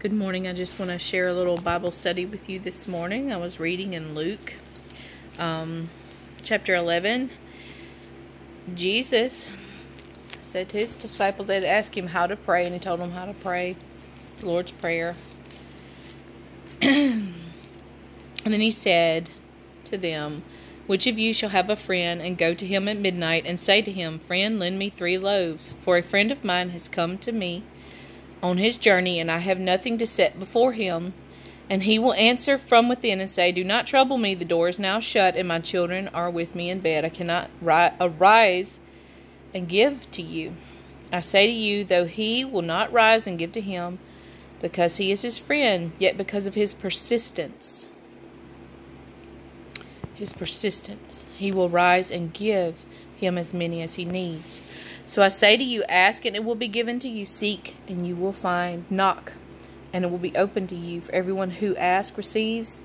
Good morning. I just want to share a little Bible study with you this morning. I was reading in Luke um, chapter 11. Jesus said to his disciples, they'd ask him how to pray, and he told them how to pray the Lord's Prayer. and then he said to them, Which of you shall have a friend and go to him at midnight and say to him, Friend, lend me three loaves, for a friend of mine has come to me on his journey, and I have nothing to set before him. And he will answer from within and say, Do not trouble me, the door is now shut, and my children are with me in bed. I cannot ri- arise and give to you. I say to you, though he will not rise and give to him, because he is his friend, yet because of his persistence, his persistence, he will rise and give him as many as he needs. So I say to you, ask and it will be given to you, seek and you will find, knock and it will be open to you. For everyone who asks receives,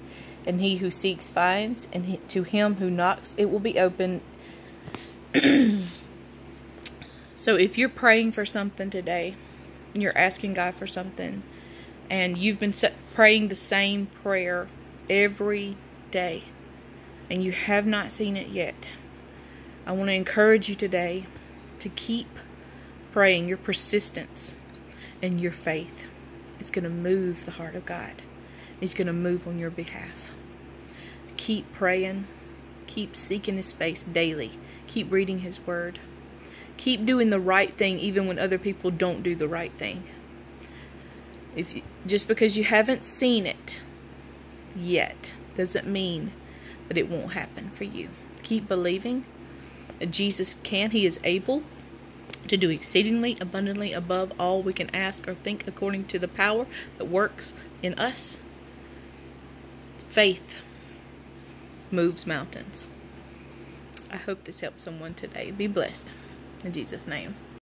and he who seeks finds, and to him who knocks it will be open. so if you're praying for something today, you're asking God for something, and you've been praying the same prayer every day, and you have not seen it yet, I want to encourage you today to keep praying. Your persistence and your faith is going to move the heart of God. He's going to move on your behalf. Keep praying. Keep seeking His face daily. Keep reading His Word. Keep doing the right thing even when other people don't do the right thing. If you, just because you haven't seen it yet doesn't mean that it won't happen for you. Keep believing Jesus can, He is able to do exceedingly abundantly above all we can ask or think according to the power that works in us. Faith moves mountains. I hope this helps someone today. Be blessed. In Jesus' name.